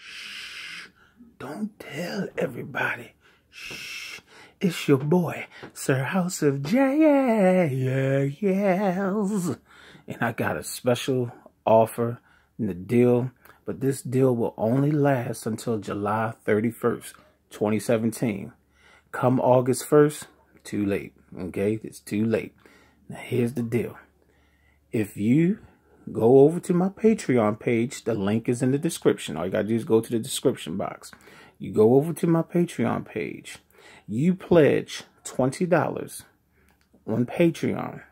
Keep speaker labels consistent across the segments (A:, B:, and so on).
A: Shh. Don't tell everybody. Shh. It's your boy, Sir House of Jaz. And I got a special offer in the deal, but this deal will only last until July 31st, 2017. Come August 1st, too late. Okay, it's too late. Now here's the deal. If you go over to my Patreon page. The link is in the description. All you got to do is go to the description box. You go over to my Patreon page. You pledge $20 on Patreon.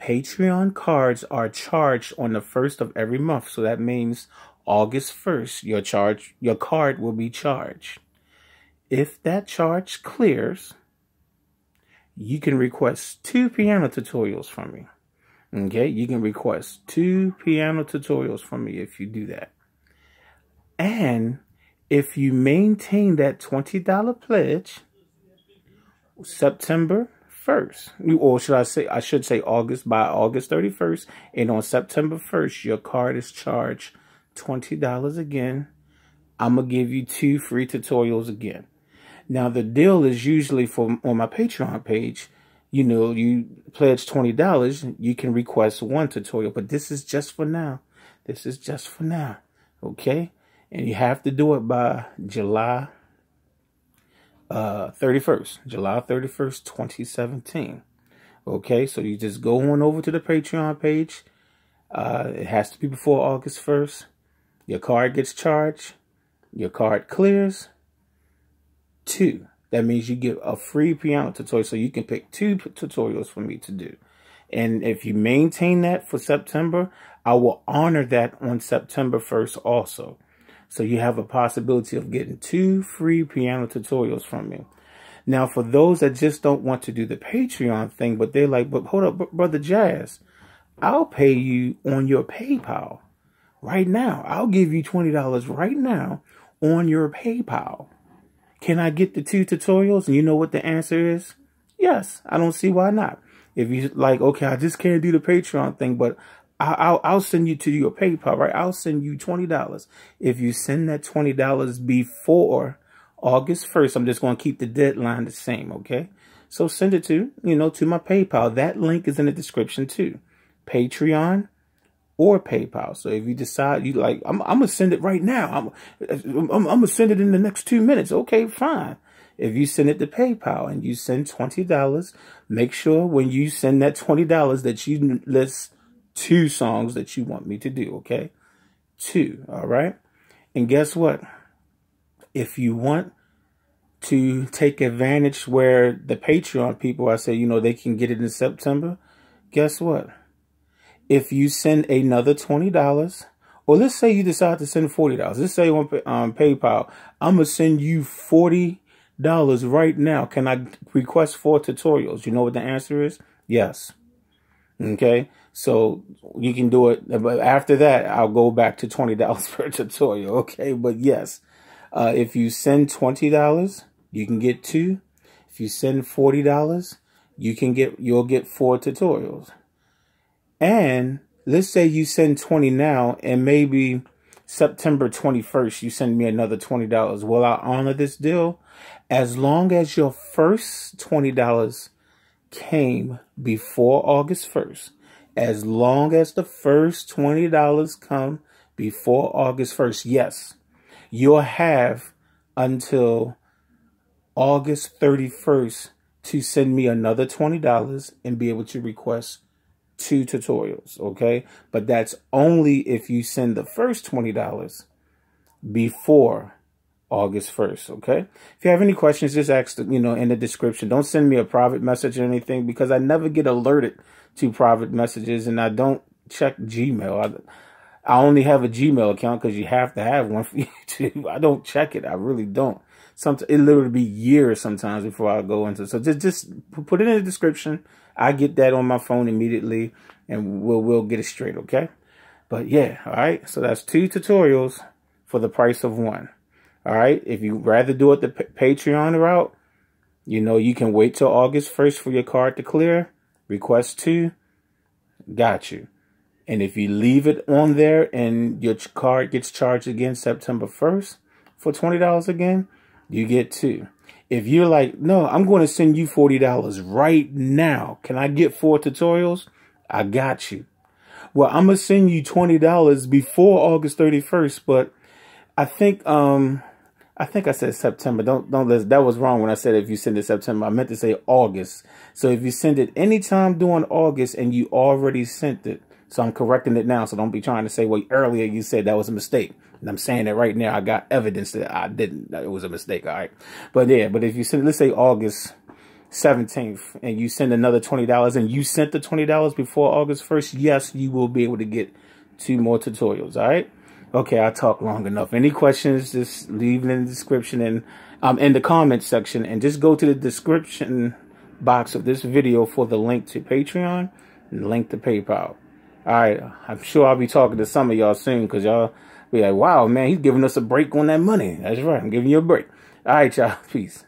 A: Patreon cards are charged on the first of every month. So that means August 1st, your charge, your card will be charged. If that charge clears, you can request two piano tutorials from me. Okay, you can request two piano tutorials from me if you do that. And if you maintain that $20 pledge, September 1st, or should I say, I should say August, by August 31st, and on September 1st, your card is charged $20 again. I'm going to give you two free tutorials again. Now, the deal is usually for on my Patreon page, you know, you pledge $20, you can request one tutorial, but this is just for now. This is just for now, okay? And you have to do it by July uh, 31st, July 31st, 2017. Okay, so you just go on over to the Patreon page. Uh, it has to be before August 1st. Your card gets charged. Your card clears. Two. That means you get a free piano tutorial. So you can pick two tutorials for me to do. And if you maintain that for September, I will honor that on September 1st also. So you have a possibility of getting two free piano tutorials from me. Now, for those that just don't want to do the Patreon thing, but they're like, but hold up, Brother Jaz, I'll pay you on your PayPal right now. I'll give you $20 right now on your PayPal. Can I get the two tutorials? And you know what the answer is? Yes. I don't see why not. If you like, okay, I just can't do the Patreon thing, but I'll, I'll send you to your PayPal, right? I'll send you $20. If you send that $20 before August 1st, I'm just going to keep the deadline the same, okay? So send it to, you know, to my PayPal. That link is in the description too. Patreon or PayPal. So if you decide you like, I'm, I'm gonna send it right now. I'm, I'm, I'm, gonna send it in the next two minutes. Okay, fine. If you send it to PayPal and you send $20, make sure when you send that $20 that you list two songs that you want me to do. Okay. Two. All right. And guess what? If you want to take advantage where the Patreon people, I say, you know, they can get it in September. Guess what? If you send another $20, or let's say you decide to send $40. Let's say on um, PayPal, I'm going to send you $40 right now. Can I request four tutorials? You know what the answer is? Yes. Okay. So you can do it. But after that, I'll go back to $20 per tutorial. Okay. But yes, uh, if you send $20, you can get two. If you send $40, you can get, you'll get four tutorials. And let's say you send 20 now and maybe September 21st, you send me another $20. Will I honor this deal? As long as your first $20 came before August 1st, as long as the first $20 come before August 1st, yes, you'll have until August 31st to send me another $20 and be able to request two tutorials, okay? But that's only if you send the first $20 before August 1st, okay? If you have any questions, just ask, you know, in the description. Don't send me a private message or anything because I never get alerted to private messages and I don't check Gmail. I, I only have a Gmail account because you have to have one for YouTube. I don't check it. I really don't. Sometimes it literally be years sometimes before I go into. So just just put it in the description. I get that on my phone immediately, and we'll we'll get it straight. Okay. But yeah, all right. So that's two tutorials for the price of one. All right. If you rather do it the Patreon route, you know you can wait till August first for your card to clear. Request two. Got you. And if you leave it on there and your card gets charged again September 1st for $20 again, you get two. If you're like, no, I'm going to send you $40 right now. Can I get four tutorials? I got you. Well, I'm going to send you $20 before August 31st, but I think, um, I think I said September. Don't don't listen. That was wrong when I said if you send it September. I meant to say August. So if you send it anytime during August and you already sent it, so I'm correcting it now. So don't be trying to say, well, earlier you said that was a mistake. And I'm saying that right now. I got evidence that I didn't. That it was a mistake. All right. But yeah, but if you send, let's say August 17th and you send another $20 and you sent the $20 before August 1st, yes, you will be able to get two more tutorials. All right. Okay, I talked long enough. Any questions, just leave it in the description and um, in the comment section and just go to the description box of this video for the link to Patreon and link to PayPal. All right, I'm sure I'll be talking to some of y'all soon because y'all be like, wow, man, he's giving us a break on that money. That's right, I'm giving you a break. All right, y'all, peace.